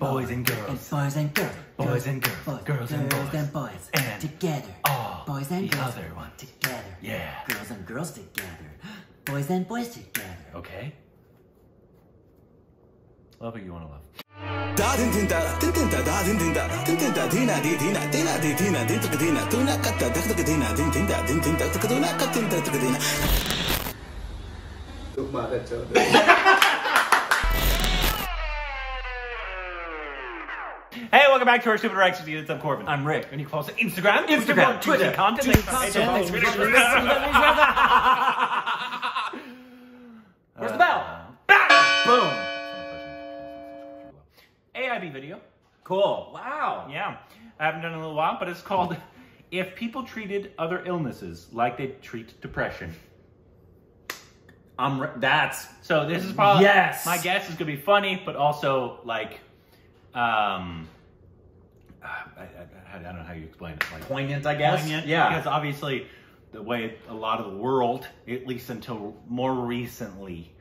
Boys and girls. boys and girls, Boys and girls. boys, Girls and boys. and boys, And together, all boys and the girls other ones. together, Yeah. girls and girls together, boys and boys together. Okay. Love what you want to love. Da din din da din din da da din din da din din da dina di dina dina di dina din tuk dina tuna katta dak tuk dina din din da din din da tuk tuna katin da tuk dina Hey, welcome back to our Stupid Rex Reviews. I'm Korbin. I'm Rick. And you can follow us on Instagram, Instagram, Twitter, content, TikTok, Where's the bell? Bang! Boom. AIB video. Cool. Wow. Yeah, I haven't done it in a little while, but it's called "If People Treated Other Illnesses Like They Treat Depression." I'm. Re- that's So this is probably Yes. My guess is gonna be funny, but also like, um, I, I, I don't know how you explain it. Like poignant, I guess. poignant, Yeah. because obviously the way a lot of the world, at least until more recently,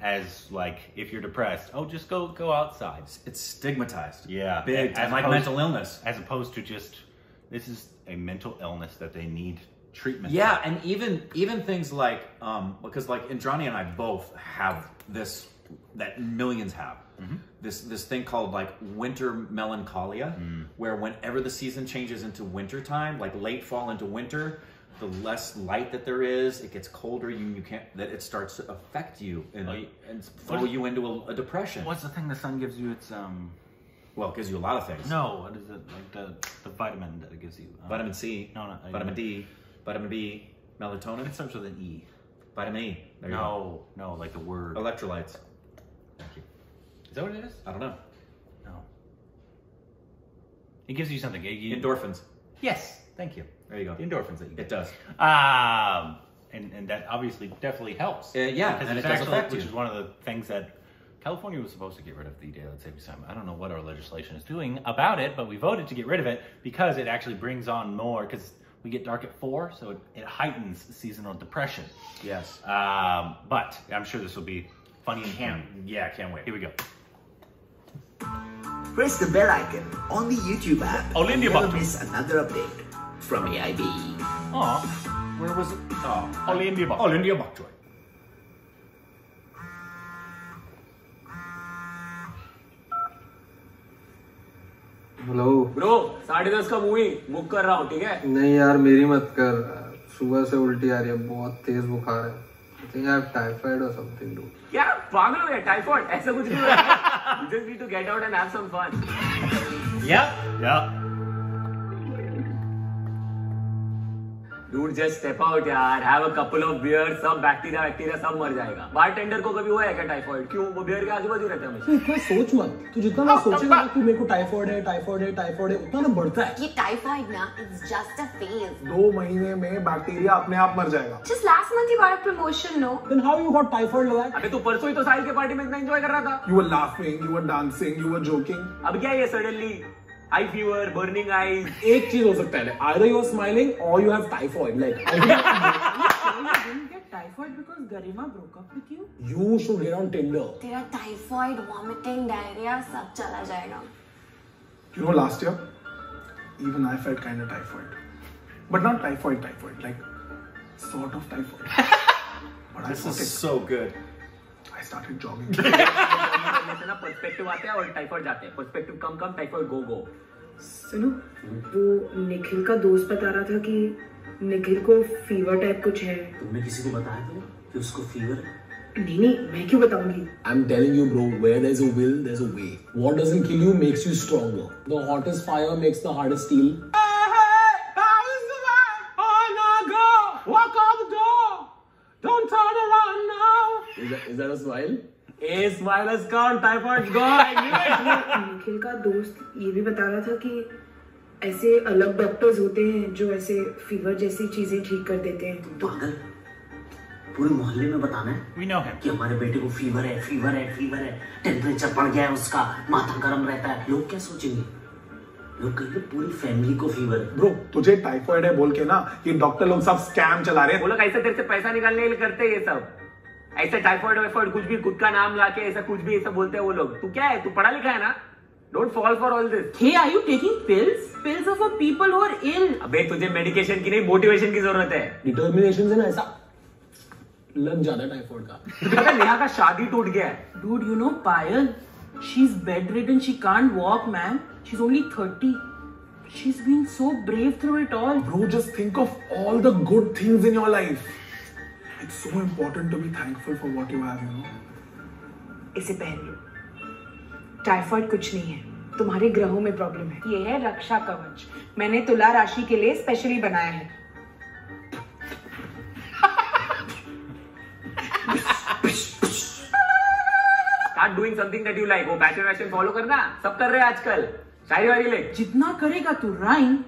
as like if you're depressed, oh, just go go outside. it's stigmatized. Yeah, Big as like opposed- mental illness. as opposed to just this is a mental illness that they need treatment. Yeah, and even even things like um because like Indrani and I both have this that millions have. Mm-hmm. This this thing called like winter melancholia, Mm. where whenever the season changes into winter time, like late fall into winter, the less light that there is, it gets colder. You you can't that it starts to affect you and Like- and throw you into a, a depression. What's the thing the sun gives you? It's um Well, it gives you a lot of things. no, what is it like the the vitamin that it gives you? Um, Vitamin C, No, no, vitamin D, vitamin B, melatonin, It starts with an E. vitamin E. There. No, no, like the word. Electrolytes. Is that what it is? I don't know. No. It gives you something. You- Endorphins. Yes. Thank you. There you go. The endorphins that you It does. Um, and and that obviously definitely helps. Uh, yeah, because it does actually, which you. is one of the things that California was supposed to get rid of the daylight savings time. I don't know what our legislation is doing about it, but we voted to get rid of it because it actually brings on more because we get dark at four, so it, it heightens seasonal depression. Yes. Um, but I'm sure this will be funny and Can't. Yeah, can't wait. Here we go. Press the bell icon on the YouTube app Oh, and Lindy never Button. miss another update from AIB. Aw, Where was it? Oh, All India Bak. All India Bak Choy. Hello bro साढ़े दस का movie book कर रहा हूँ ठीक है नहीं यार मेरी मत कर सुबह से उल्टी आ रही है बहुत तेज बुखार है I think I have typhoid or something dude. क्या पागल हो गया टाइफॉइड ऐसा कुछ नहीं है you just need to get out and have some fun Yep. Yep. Dude just step out यार have a couple of beers. सब बैक्टीरिया बैक्टीरिया सब मर जाएगा बारटेंडर को कभी हुआ है क्या टाइफॉइड क्यों वो बियर के आजू बाजू रहता है हमेशा इतना सोच मत तू जितना ना सोचेगा ना कि मेरे को टाइफॉइड है टाइफॉइड है टाइफॉइड है उतना ना बढ़ता है ये टाइफाइड ना इट्स जस्ट अ फ़ेज़ दो महीने में बैक्टीरिया अपने आप मर जाएगा जस्ट लास्ट मंथ ही a promotion no? Then how you got typhoid लगा अबे तू परसों ही तो साहिल के पार्टी में इतना एंजॉय कर रहा था you were laughing you were dancing you were joking अब क्या ये सडनली आई फीवर बर्निंग आईज एक चीज़ हो सकता है are smiling or you have typhoid like typhoid because Garima broke up with you you should get on Tinder तेरा टाइफाइड वॉमिटिंग डायरिया सब चला जाएगा you know last year even I felt kind of typhoid but not typhoid typhoid like sort of typhoid but I This fought is it so good. I started jogging से ना perspective आते हैं और typhoid जाते हैं। Perspective कम कम typhoid गो गो सुनो वो निखिल का दोस्त बता रहा था कि निखिल को फीवर टाइप कुछ है। तुमने किसी को बताया था कि उसको फीवर है? नहीं नहीं मैं क्यों बताऊँगी? I am telling you bro where there is a will there is a way what doesn't kill you makes you stronger the hottest fire makes the hardest steel is that a smile? A smilers count typhoid gone Nikhil का दोस्त ये भी बता रहा था कि ऐसे अलग डॉक्टर्स होते हैं जो ऐसे फीवर जैसी चीज़ें ठीक कर देते हैं। तो पागल पूरे मोहल्ले में बताना है We know him. कि हमारे बेटे को फीवर है फीवर है फीवर है। टेम्परेचर बढ़ गया है उसका माथा गर्म रहता है। लोग क्या सोचेंगे? लोग कहेंगे पूरी फैमिली को फीवर है। Bro, तुझे टाइफॉइड है बोल के ना ये डॉक्टर लोग सब स्कैम चला रहे वो लोग ऐसे तेरे से पैसा निकालने के लिए करते हैं ये सब. ऐसे टाइफॉइड वाइफॉइड कुछ भी खुद का नाम लाके ऐसा कुछ भी ऐसा बोलते हैं वो लोग तू क्या है तू पढ़ा लिखा है ना Don't fall for all this. Hey, are you taking pills? Pills are for people who are ill. अबे तुझे मेडिकेशन की नहीं मोटिवेशन की ज़रूरत है डिटर्मिनेशन से ना ऐसा लग जाता है टाइफॉइड का है नेहा का शादी टूट गया है Dude, you know Payal? She's bedridden. She can't walk, man. She's only 30. She's been so brave through it all. Bro, just think of all the good things in your life. It's so important to be thankful for what you have, you know. इसे पहन लो। Typhoid कुछ नहीं है। तुम्हारे ग्रहों में problem है। ये है रक्षा कवच। मैंने तुला राशि के लिए स्पेशली बनाया है। Start doing something that you like. वो पैशन वैशन फॉलो करना। सब कर रहे हैं आजकल। शायरी वारी ले। जितना करेगा तू राइम।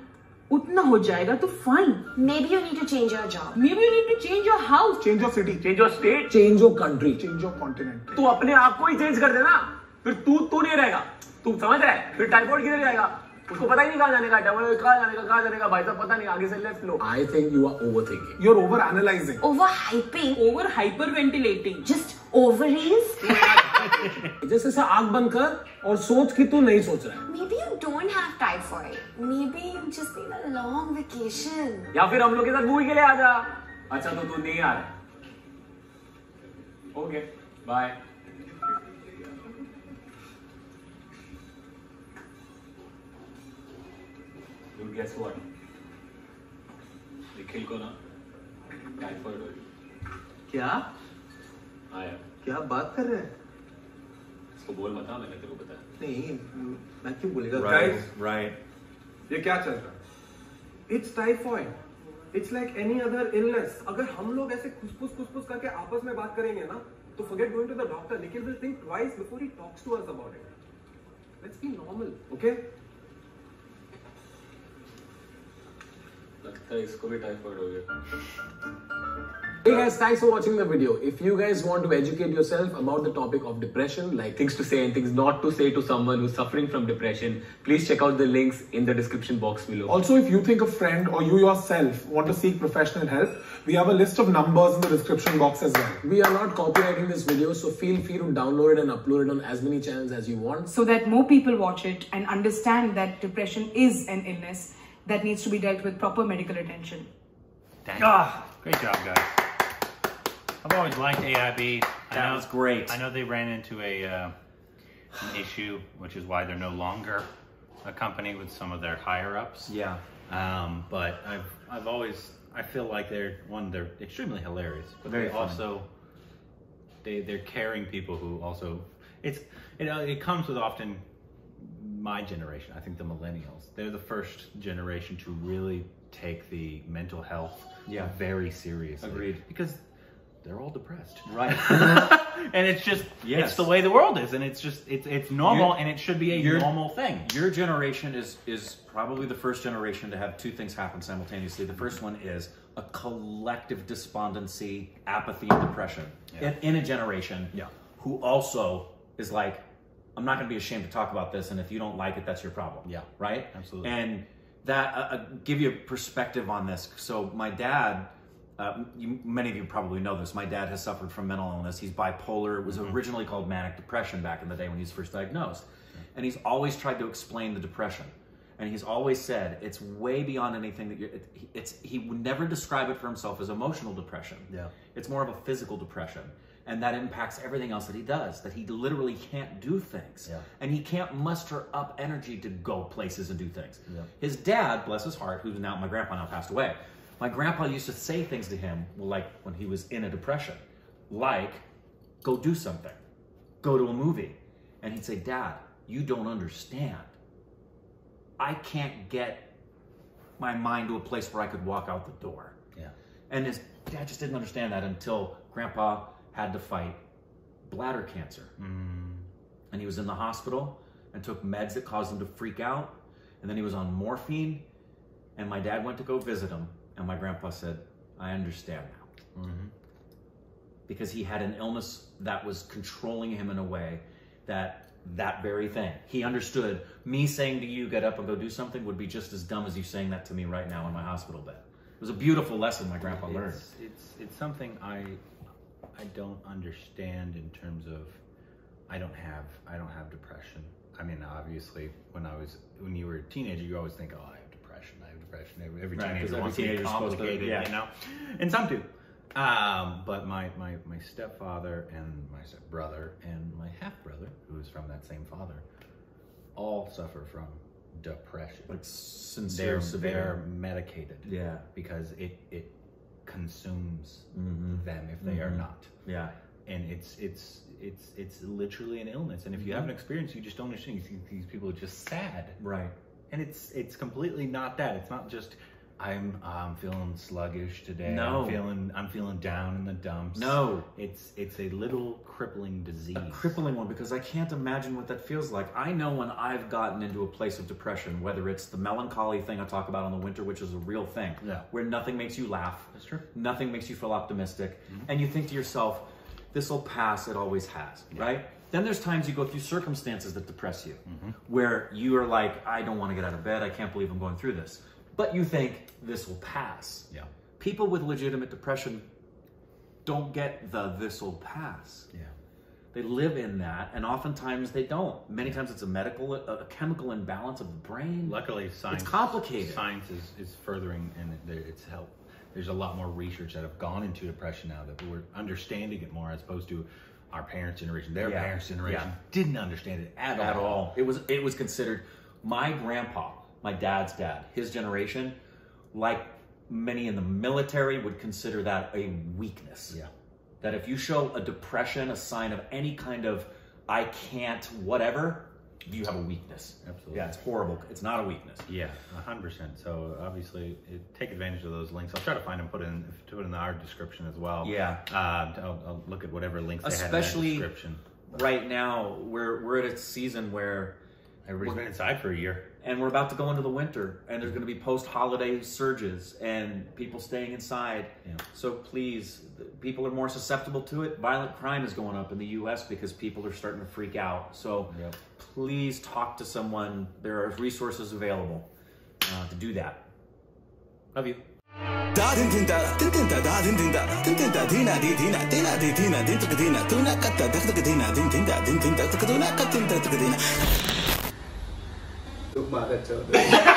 उतना हो जाएगा तो fine maybe you need to change your job maybe you need to change your house change your city change your state change your country change your continent तू अपने आप को ही चेंज कर देना. फिर तू तू नहीं रहेगा. तू समझ रहा है? फिर टाइफॉइड किधर जाएगा. उसको पता ही नहीं कहाँ जाने का डबल कहाँ जाने का कहाँ जाने का भाई साहब पता नहीं आगे से left low I think you are overthinking You're over analyzing. Overhyping. Over hyperventilating Just ovaries. जैसे से आग बंद कर और सोच कि तू नहीं सोच रहा है Maybe you don't have maybe you just need a long vacation. या फिर हम लोग के साथ मूवी के लिए आ जा अच्छा तो तू नहीं आ रहा okay bye Dude, guess what? Nikhil को ना टाइफाइड हो क्या? आया क्या बात कर रहे हैं? इसको बोल बता मैंने तेरे को बताया। नहीं मैं क्यों बोलेगा? Right, right. ये क्या चल रहा है? It's typhoid it's like any other illness अगर हम लोग ऐसे खुसफुस खुसफुस करके आपस में बात करेंगे ना तो forget going to the doctor Nikhil will think twice before he talks to us about it let's be normal okay लगता है इसको भी टाइफाइड हो गया Hey guys, thanks for watching the video. If you guys want to educate yourself about the topic of depression, like things to say and things not to say to someone who's suffering from depression, please check out the links in the description box below. Also, if you think a friend or you yourself want to seek professional help, we have a list of numbers in the description box as well. we are not copywriting this video, so feel free to download it and upload it on as many channels as you want. so that more people watch it and understand that depression is an illness that needs to be dealt with proper medical attention. Dang. Great job, guys. I've always liked AIB. I That know, was great. I know they ran into a uh, an issue, which is why they're no longer a company with some of their higher ups. Yeah. Um, but I've I've always I feel like they're one they're extremely hilarious, but Very they funny. also they they're caring people who also it's you know it comes with often my generation. I think the millennials they're the first generation to really take the mental health Yeah. very seriously. Agreed. because they're all depressed. Right. and it's just Yes. it's the way the world is and it's just it's it's normal and it should be a normal thing. Your generation is is probably the first generation to have two things happen simultaneously. The first one is a collective despondency, apathy, and depression Yeah. in, in a generation. Yeah. Who also is like, I'm not going to be ashamed to talk about this, and if you don't like it, that's your problem. Yeah. Right. Absolutely. And that uh, uh, give you a perspective on this. So my dad. Uh, you, many of you probably know this. My dad has suffered from mental illness. He's bipolar. It was originally called manic depression back in the day when he was first diagnosed. And he's always tried to explain the depression. And he's always said it's way beyond anything that you're. It, it's he would never describe it for himself as emotional depression. Yeah. It's more of a physical depression, and that impacts everything else that he does. That he literally can't do things, Yeah. and he can't muster up energy to go places and do things. Yeah. His dad, bless his heart, who's now my grandpa now passed away. My grandpa used to say things to him, like when he was in a depression, like, "Go do something, go to a movie," and he'd say, "Dad, you don't understand. I can't get my mind to a place where I could walk out the door." Yeah. And his dad just didn't understand that until grandpa had to fight bladder cancer. Mm. And he was in the hospital and took meds that caused him to freak out. And then he was on morphine. And my dad went to go visit him. And my grandpa said, I understand now. Mm-hmm. Because he had an illness that was controlling him in a way that that very thing. He understood me saying to you, get up and go do something would be just as dumb as you saying that to me right now in my hospital bed. It was a beautiful lesson my grandpa learned. It's, it's it's something I I don't understand in terms of I don't have I don't have depression. I mean, obviously, when I was when you were a teenager, you always think, oh, I have depression. I have depression. Every, every Right, teenager wants to be supposed to- complicated, yeah. you know, and some do. Um, but my, my my stepfather and my stepbrother and my half brother, who is from that same father, all suffer from depression. Like sincere, they're, severe. they're medicated. Yeah. Because it it consumes Mhm. them if they are Mhm. not. Yeah. And it's it's it's it's literally an illness. And if you haven't experienced, you just don't understand. You see these people are just sad. Right. And it's it's completely not that. It's not just I'm I'm feeling sluggish today. No. I'm feeling I'm feeling down in the dumps. No. It's it's a little crippling disease. a crippling one because I can't imagine what that feels like. I know when I've gotten into a place of depression, whether it's the melancholy thing I talk about in the winter, which is a real thing, Yeah. where nothing makes you laugh, That's true. Mm-hmm. nothing makes you feel optimistic, and you think to yourself, this will pass, it always has, right? Then there's times you go through circumstances that depress you, Mm-hmm. where you are like, I don't want to get out of bed, I can't believe I'm going through this. But you think this will pass. Yeah. People with legitimate depression don't get the this will pass. Yeah. They live in that, and oftentimes they don't. Many times it's a medical, a, a chemical imbalance of the brain. Luckily, science it's complicated. Science is, is furthering and it- it's help. There's a lot more research that have gone into depression now that we're understanding it more as opposed to our parents' generation. Their Yeah. parents' generation Yeah. didn't understand it at, at all. all. It was it was considered my grandpa, my dad's dad, his generation, like many in the military would consider that a weakness. Yeah. That if you show a depression, a sign of any kind of I can't whatever, you have a weakness. Absolutely. Yeah, it's horrible. It's not a weakness. Yeah, hundred percent. So obviously, it, take advantage of those links. I'll try to find them, put in, put in our description as well. Yeah. uh, I'll, I'll look at whatever links they Especially in the description. right now, we're we're at a season where Everybody's been inside for a year. And we're about to go into the winter and there's going to be post-holiday surges and people staying inside. Yeah. so please people are more susceptible to it. Violent crime is going up in the us because people are starting to freak out. So Yep. please talk to someone. There are resources available uh, to do that. Love you. Da din din da din din da da din din da din din da dina di dina dina di dina din tuk dina tuna katta dak tuk dina din din da din din da tuk tuna katin da tuk dina 马的车。